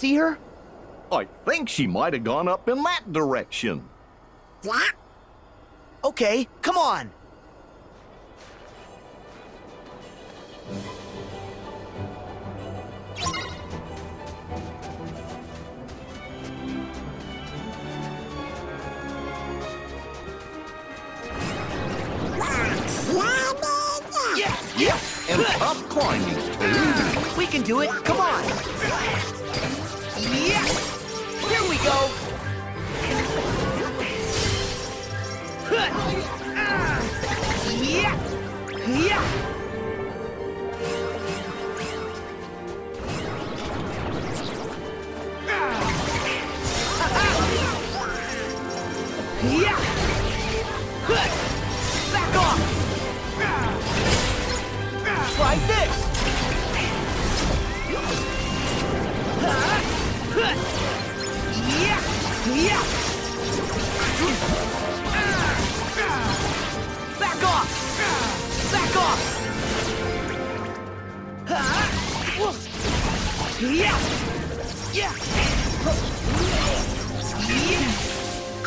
see her? I think she might have gone up in that direction. What? Okay, come on. Yeah, yeah, and tough climbing. We can do it. Come on.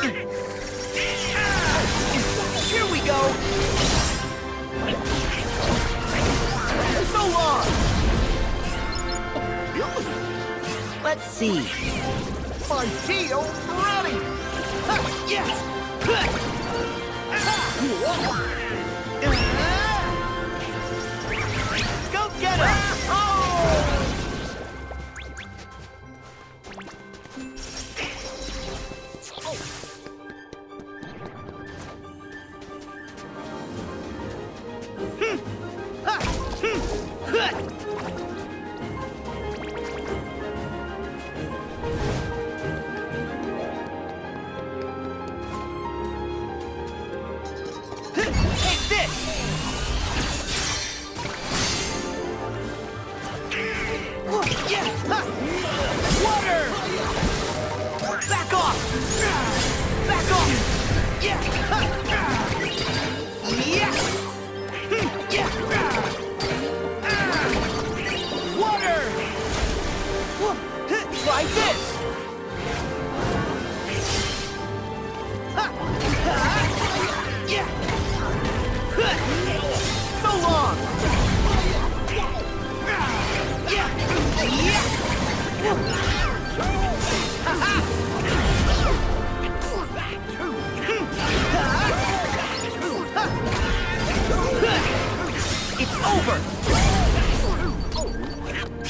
Here we go. So long. Let's see. My teal's ready. Yeah. Go get her.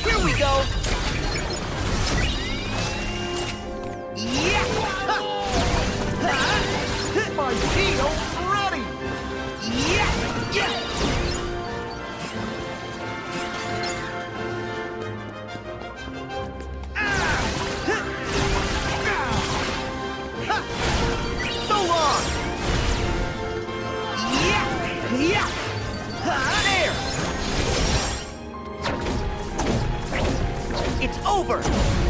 Here we go. Yeah. Hit my teal's ready. Yeah. Yeah. Ah. So long. Yeah. Yeah. There. over.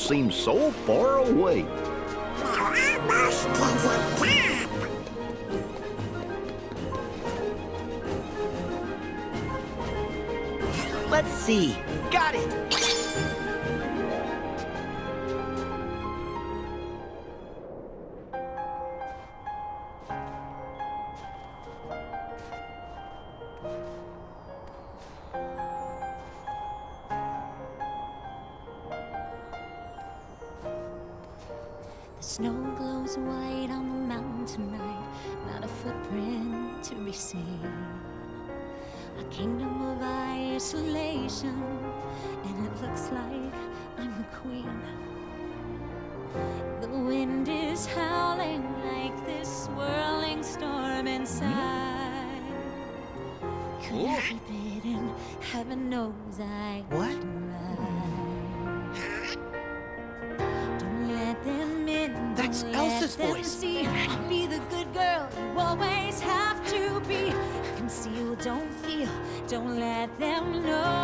Seems so far away. We're almost to the top. Let's see. Got it. Snow glows white on the mountain tonight, not a footprint to be seen. A kingdom of isolation, and it looks like I'm the queen. The wind is howling like this swirling storm inside. Could I be bitten? Heaven knows I What? tried. That's don't Elsa's let them voice. See. Be the good girl you always have to be. Conceal, don't feel. Don't let them know.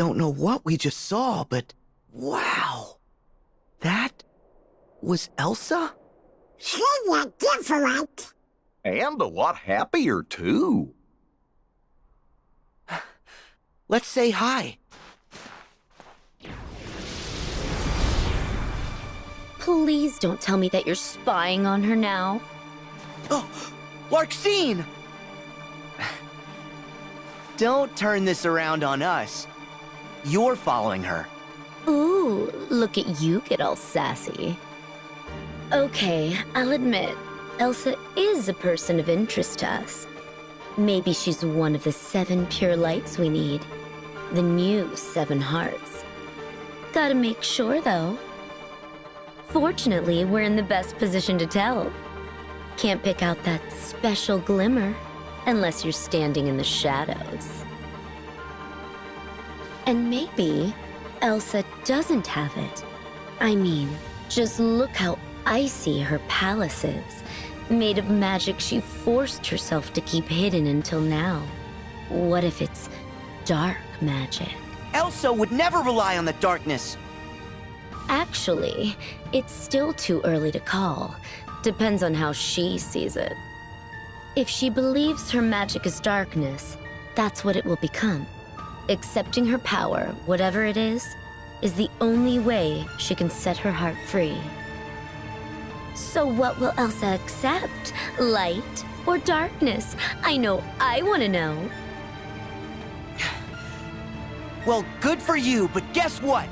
Don't know what we just saw, but wow. That was Elsa? She's different. And a lot happier, too. Let's say hi. Please don't tell me that you're spying on her now. Oh, Larxene! Don't turn this around on us. You're following her. Ooh, look at you get all sassy. Okay, I'll admit, Elsa is a person of interest to us. Maybe she's one of the seven pure lights we need. The new seven hearts. Gotta make sure, though. Fortunately, we're in the best position to tell. Can't pick out that special glimmer unless you're standing in the shadows. And maybe Elsa doesn't have it. I mean, just look how icy her palace is. Made of magic she forced herself to keep hidden until now. What if it's dark magic? Elsa would never rely on the darkness. Actually, it's still too early to call. Depends on how she sees it. If she believes her magic is darkness, that's what it will become. Accepting her power, whatever it is, is the only way she can set her heart free. So, what will Elsa accept? Light or darkness? I know I want to know. Well, good for you, but guess what?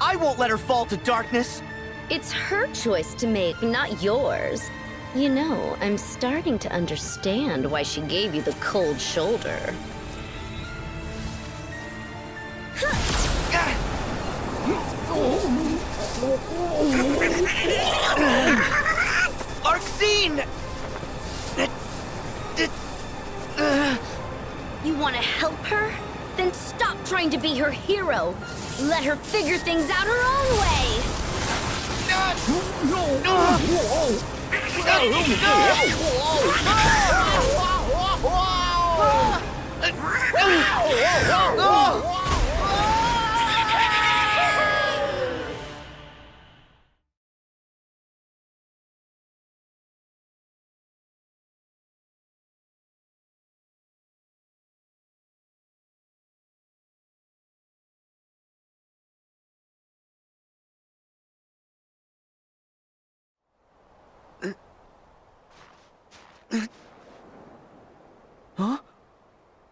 I won't let her fall to darkness. It's her choice to make, not yours. You know, I'm starting to understand why she gave you the cold shoulder. Larxene! You want to help her? Then stop trying to be her hero. Let her figure things out her own way.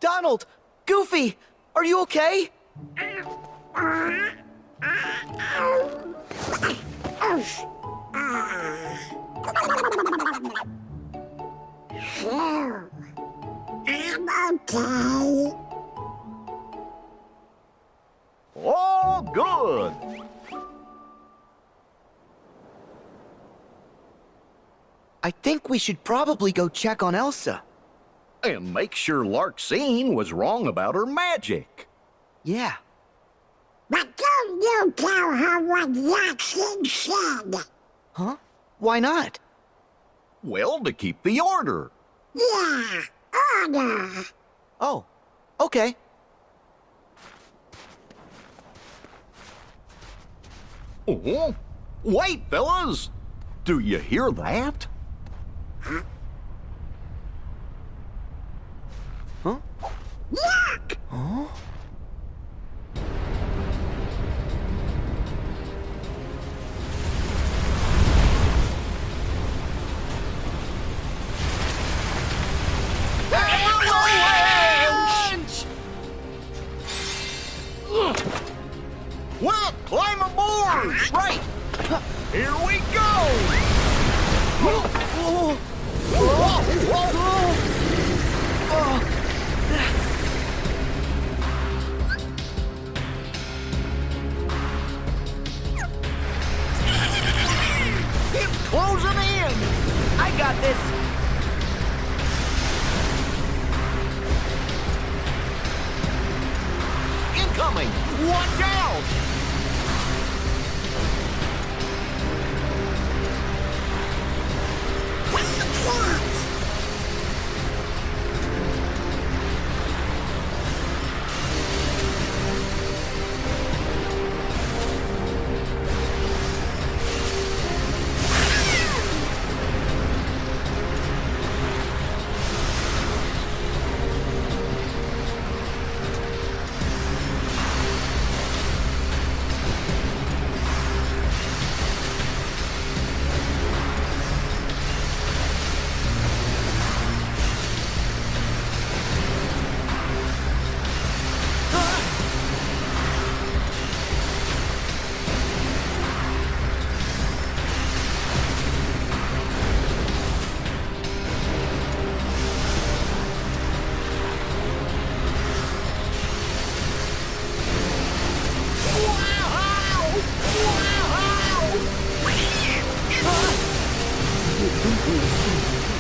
Donald! Goofy! Are you okay? I'm okay. All good. I think we should probably go check on Elsa. And make sure Larxene was wrong about her magic. Yeah. But don't you tell her what Larxene said. Huh? Why not? Well, to keep the order. Yeah, order. Oh, okay. Oh, wait, fellas! Do you hear that? Huh? Climb aboard! Right! Here we go! Closing in! I got this. Incoming! Watch out! 中国父母。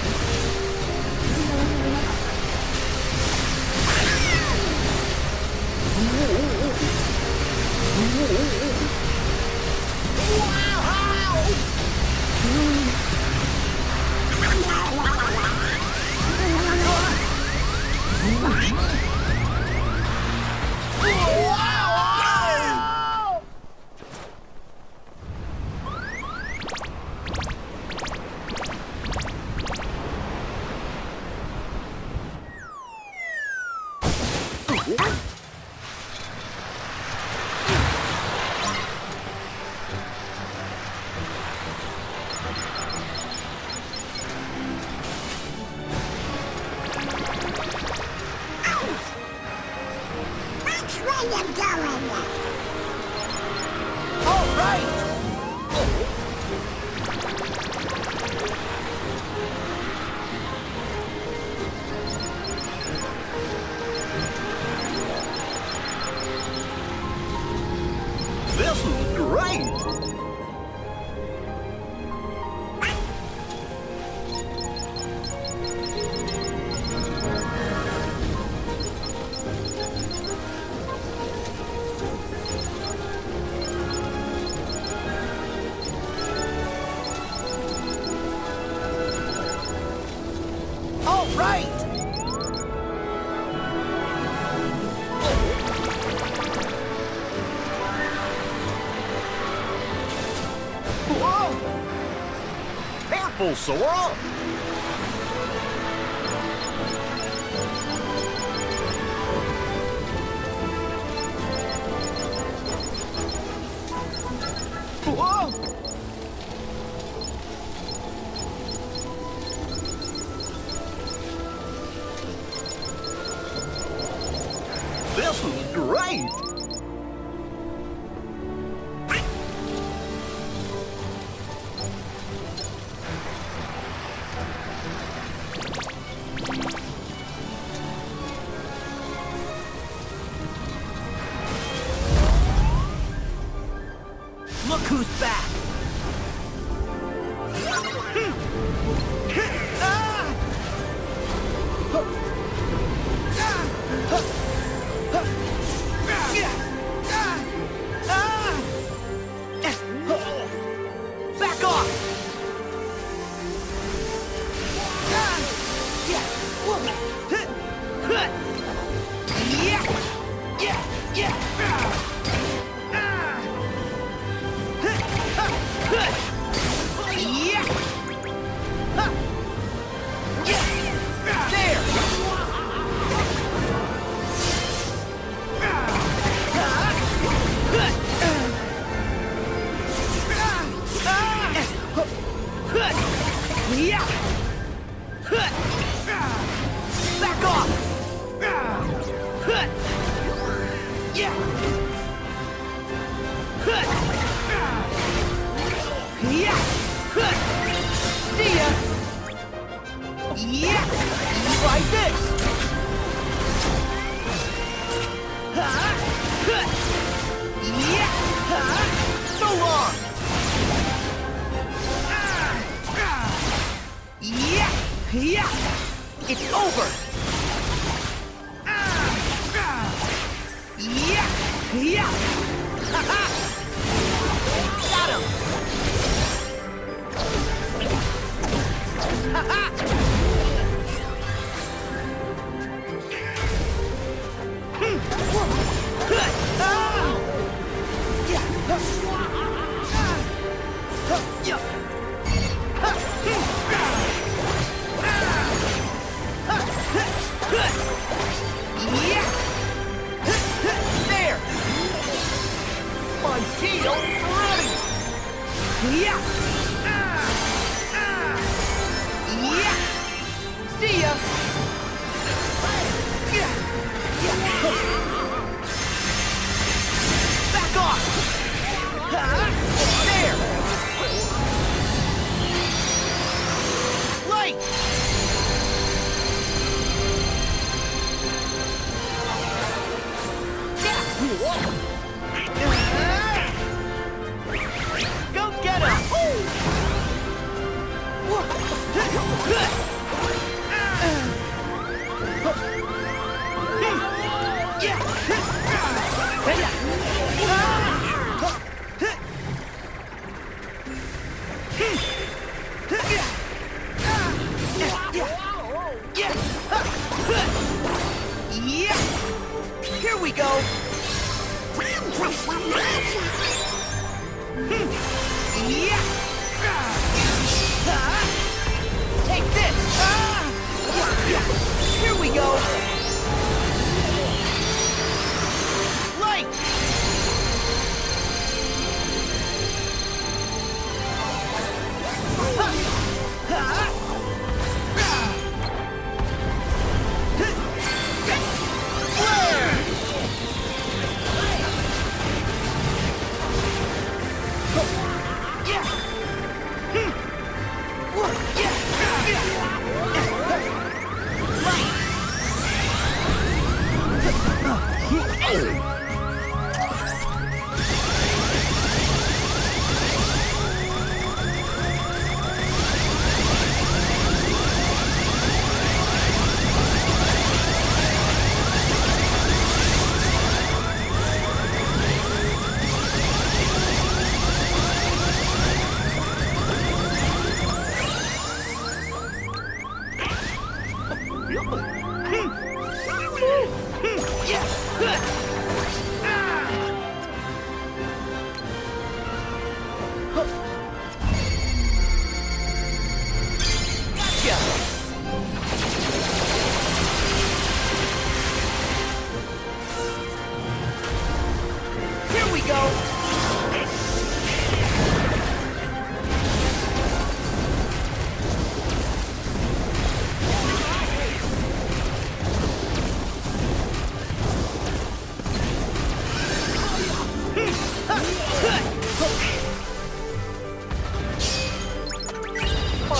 他们干了。so what up Look who's back! Yeah! Whoa!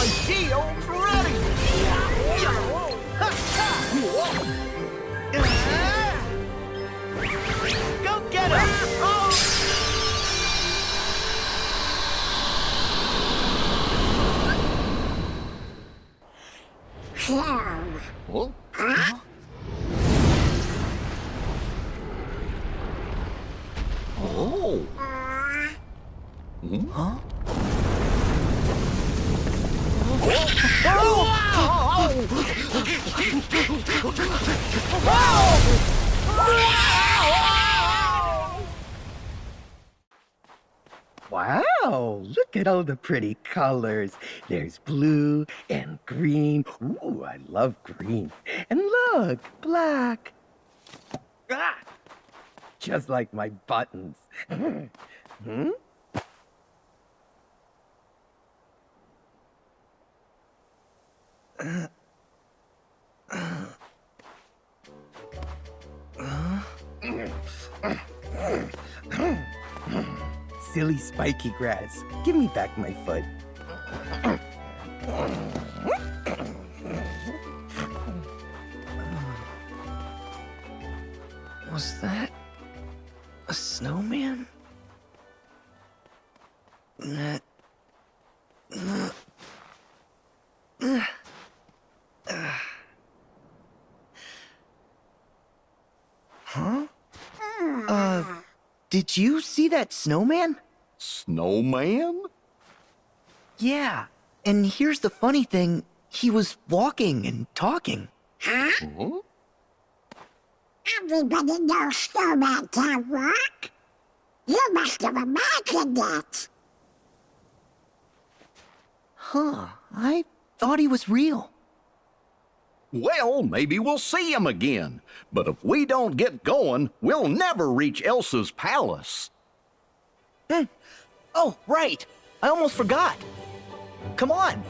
My ready! Go get him! So, Huh? At all the pretty colors. There's blue and green. Ooh, I love green. And look, black. Ah, just like my buttons. hmm? Silly spiky grass. Give me back my foot. Was that a snowman? That. Huh? Uh, did you see that snowman? Snowman? Yeah. And here's the funny thing he was walking and talking. Huh? everybody knows Snowman can walk. You must have imagined it. Huh. I thought he was real. Well, maybe we'll see him again. But if we don't get going, we'll never reach Elsa's palace. Hmm. Oh, right. I almost forgot. Come on.